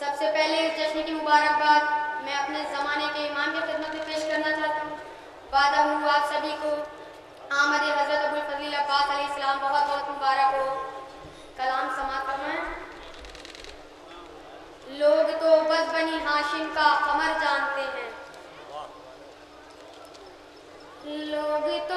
सबसे पहले इस जश्न की मुबारकबाद मैं अपने ज़माने के इमाम की खिदमत में पेश करना चाहता हूँ। वादा हूँ आप सभी को, आमद हज़रत अबुल फजील अब्बास अलैहिस्सलाम बहुत बहुत मुबारक हो। कलाम समात फरमाएँ लोग तो बस बनी हाशिम का कमर जानते हैं। लोग तो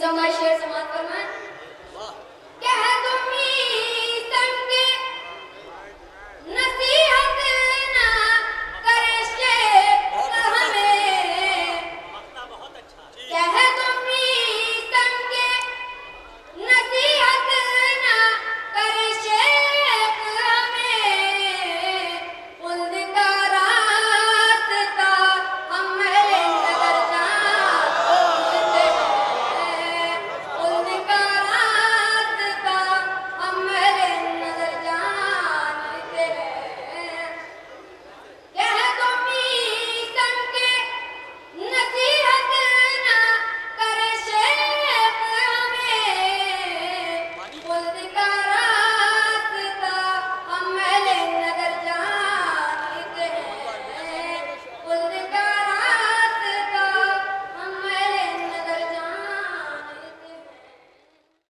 so much